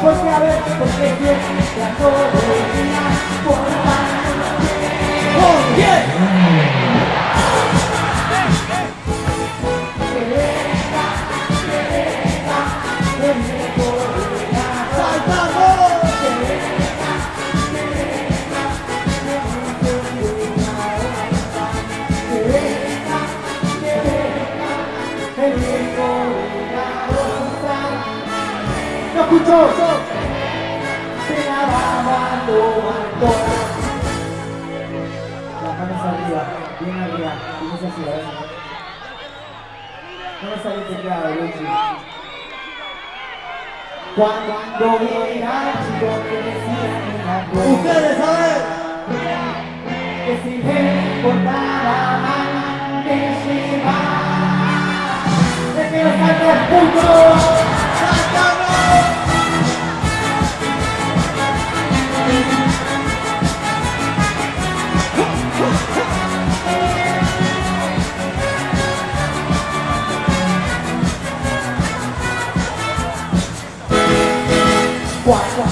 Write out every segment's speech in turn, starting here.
Porque a ver, porque tienes la todo el día por la ¡Oh! nosotros se la va manos arriba, bien no se. Cuando era chico Ustedes saben que si me importara más te llevar. Te quiero sacar puntos.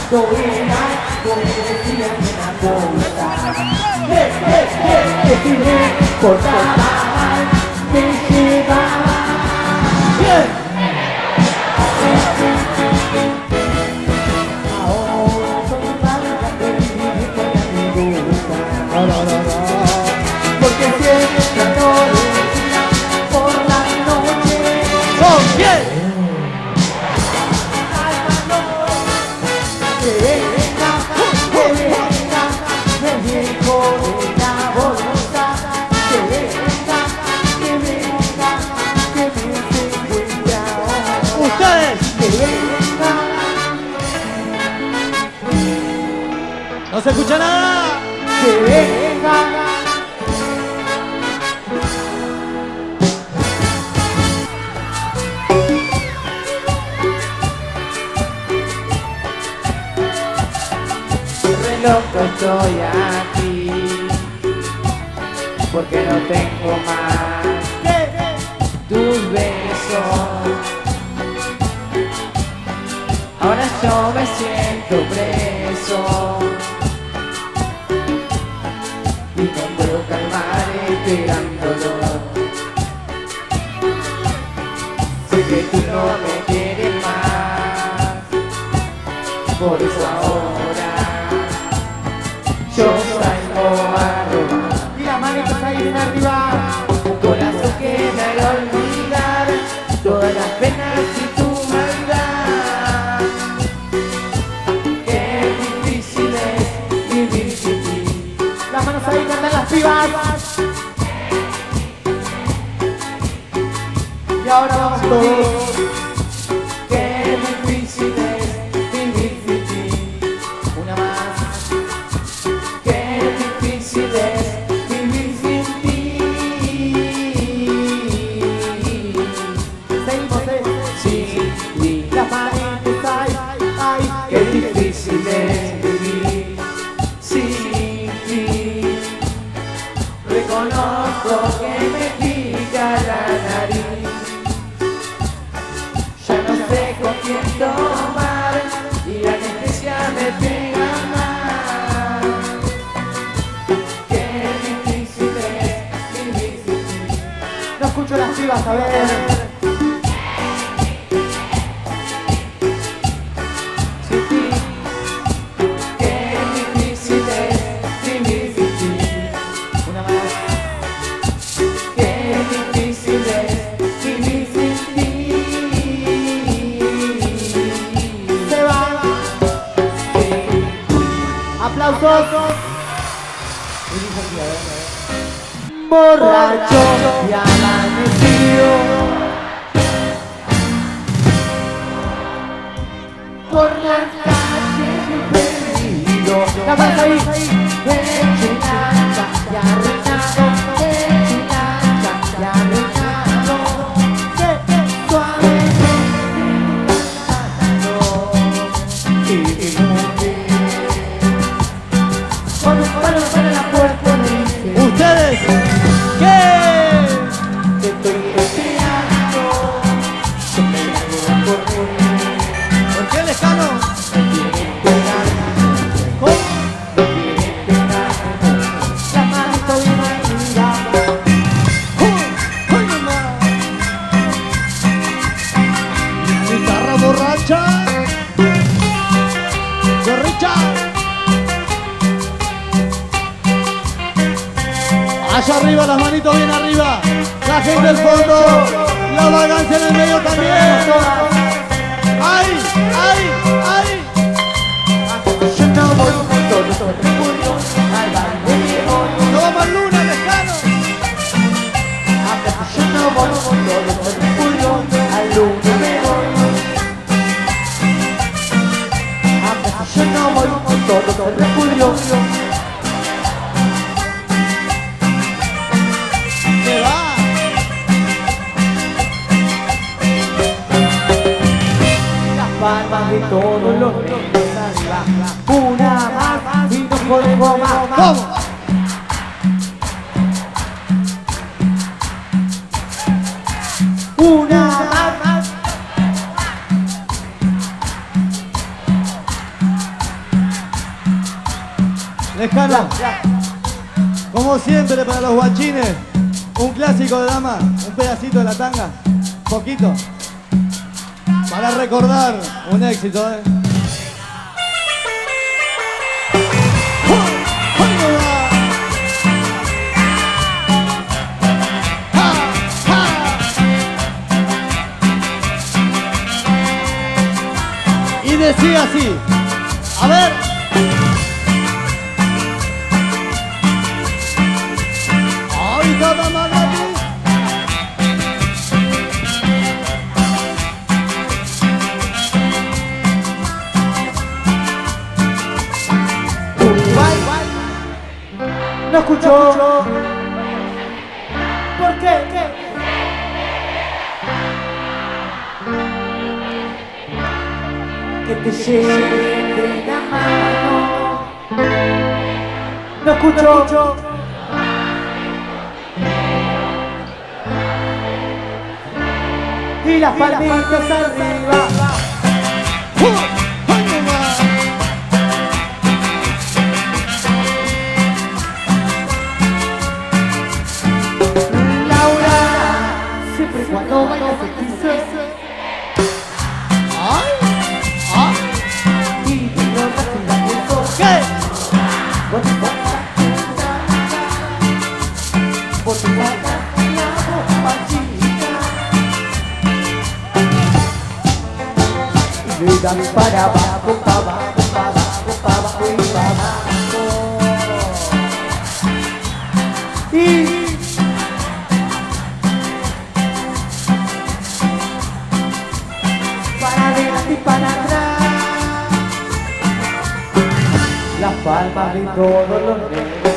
Novena, novena siempre me acorda. ¡Eh, eh! Que si me cortaba estoy aquí porque no tengo más tus besos. Ahora yo me siento preso y no puedo calmar esperándolo. Sé que tú no me quieres más, por eso ahora aplausos. Borracho y amanecido. Por las calles perdido. La vas ahí. Hecho nada y arriba. clásico de dama, un pedacito de la tanga, poquito, para recordar un éxito. ¿eh? Y decía así, a ver. Vamos. no escuchó. No ¿Por qué? Que te lleve de la mano. No escuchó. Y las palmitas arriba. Bota, bota, bota, bota. Veio da Parabá, Copacabá palmas y todos los negros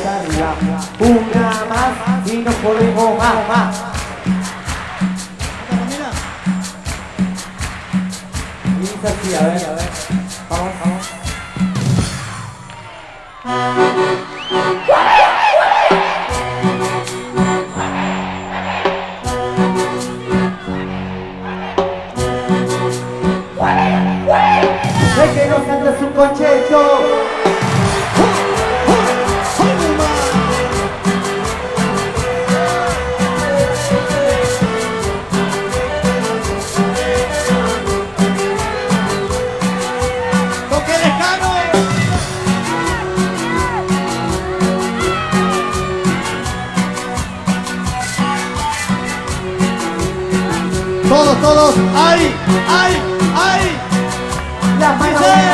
Una más y nos podemos más, más. Y así, a ver, a ver. Vamos, vamos. 就这。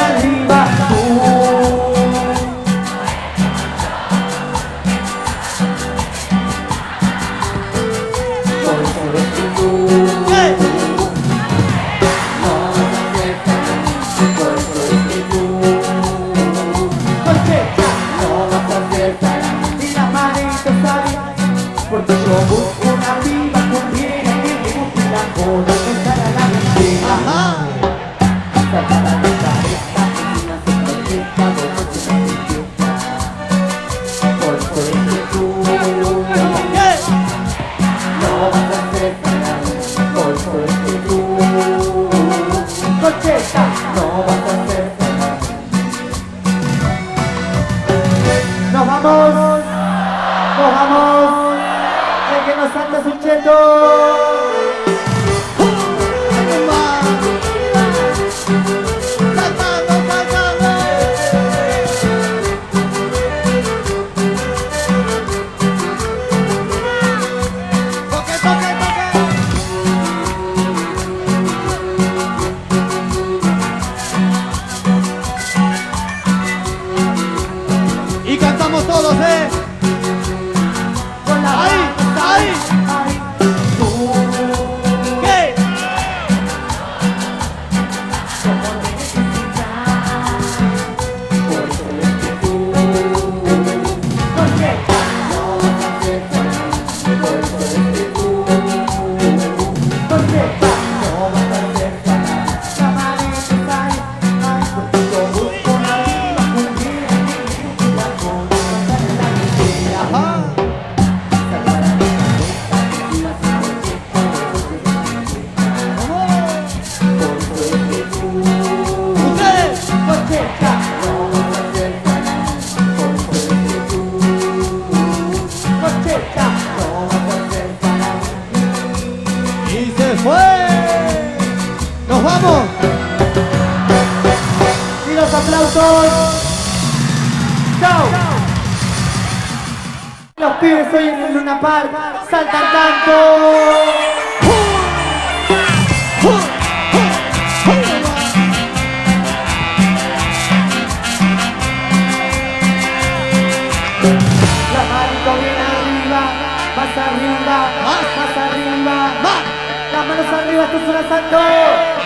Y se fue. Nos vamos. Y los aplausos. Chao. Los pibes hoy en el Luna Park saltan tanto. とそらさんと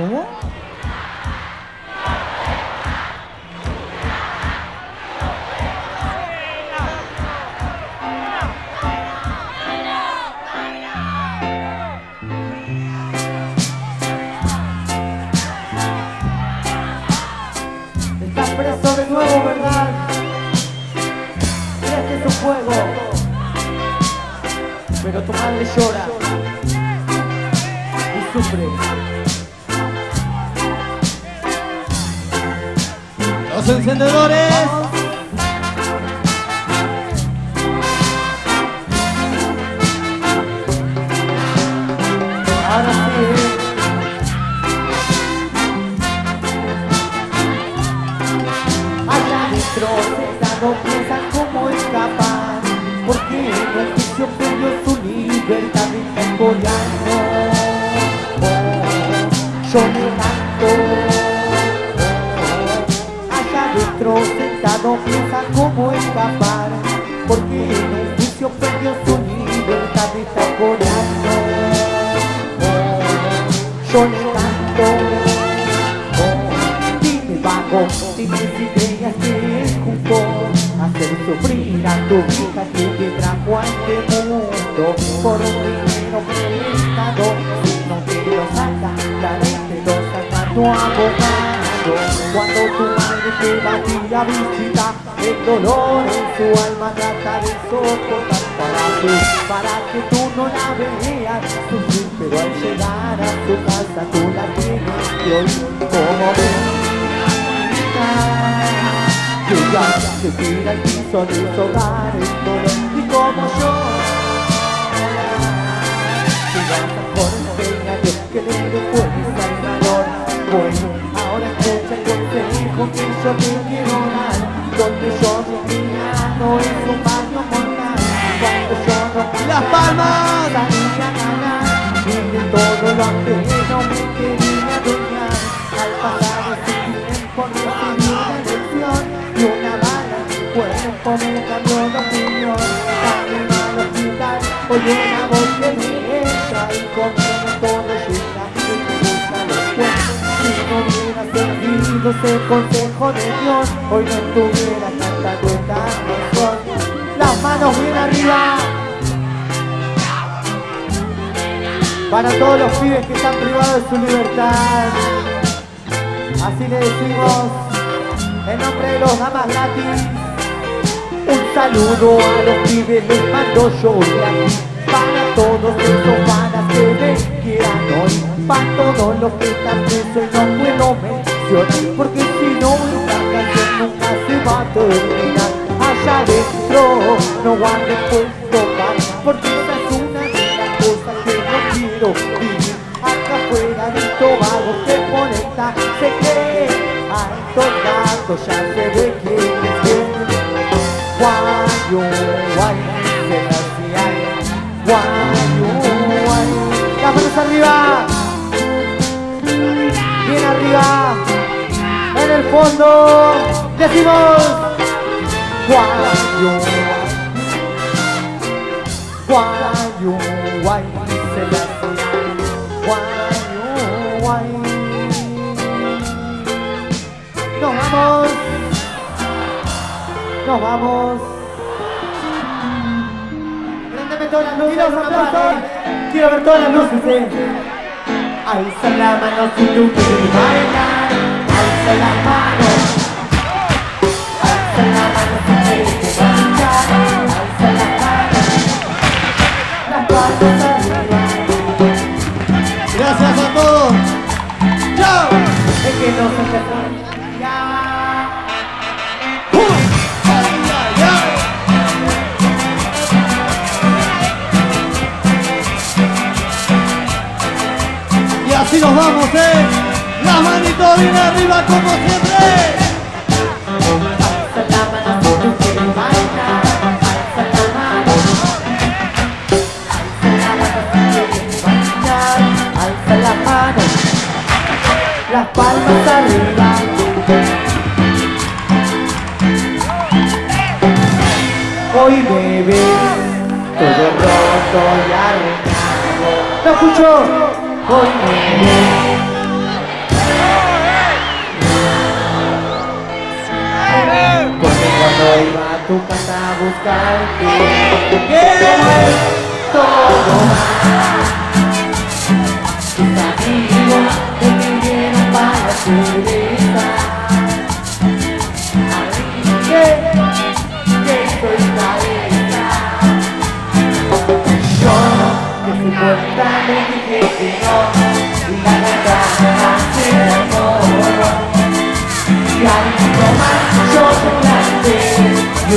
嗯 dolor en su alma trata de soportar para, que, para que tú no la veas sufrir Pero al llegar a tu casa tú la tienes que oír como ven Llega, se tira al piso de su hogar el dolor y como yo que le dio fuerza al valor Bueno, ahora escucha el consejo que yo te quiero ¡Las palmas! de todo lo que no me quería adueñar Al pasar ese tiempo recibí una lección Y una bala en mi cuerpo me cambió la opinión Camino al hospital, oye una voz que me entra Y conmigo todo llega y me gusta después Si no hubiera seguido ese consejo de Dios Hoy no estuviera cantando esta canción Las manos bien arriba para todos los pibes que están privados de su libertad. Así le decimos, en nombre de los damas gratis, un saludo a los pibes, les mando yo de aquí. Para todos esos panas que me quieran hoy, para todos los que están presos y no puedo mencionar, porque si no esta canción nunca se va a terminar. Allá adentro no guarden puesto más, porque gato, ya se ve quién es quién. Guayo, guay, se la hacía, guayo, guay. Las manos arriba, bien arriba, en el fondo, decimos, guayo, nos vamos. Préndeme todas las luces, aplauso. Quiero ver todas las luces, eh. Alza la mano si tú quieres bailar. Alza la mano. Alza la mano si quieres bailar. Alza la mano. Las así nos vamos, ¿eh? Las manitos bien arriba como siempre. Alza la mano si bailar. Alza la mano. Alza la mano si. Alza la mano. Las palmas arriba. Hoy ves todo roto y arruinado. ¿Lo escucho? Iba a tu casa a buscarte ¿Cómo es todo Y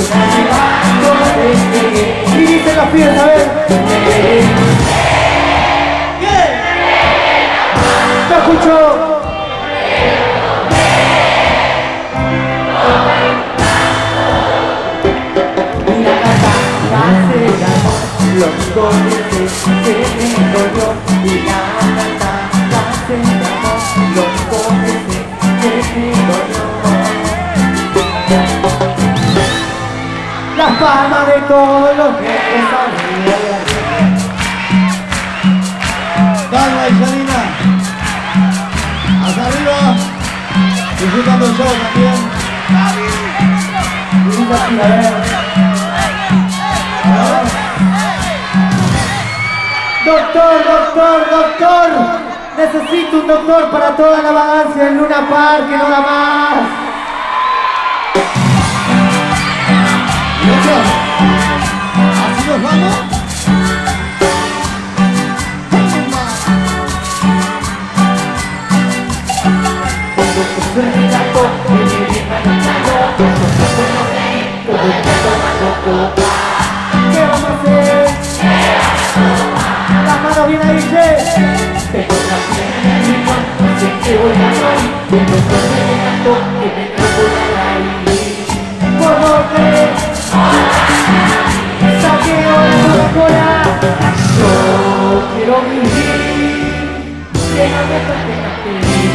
dice la fiesta, a ver. ¿Qué? ¿No escuchó? Mira todos los que y Janina. Hasta arriba. Disfrutando el show también. Grita así, a ver. Doctor, doctor, doctor, necesito un doctor para toda la vagancia en Luna Park, no da más. Así nos vamos. ¿Qué vamos a hacer? Las manos bien ahí, che. ら小記録にしてあげたてかって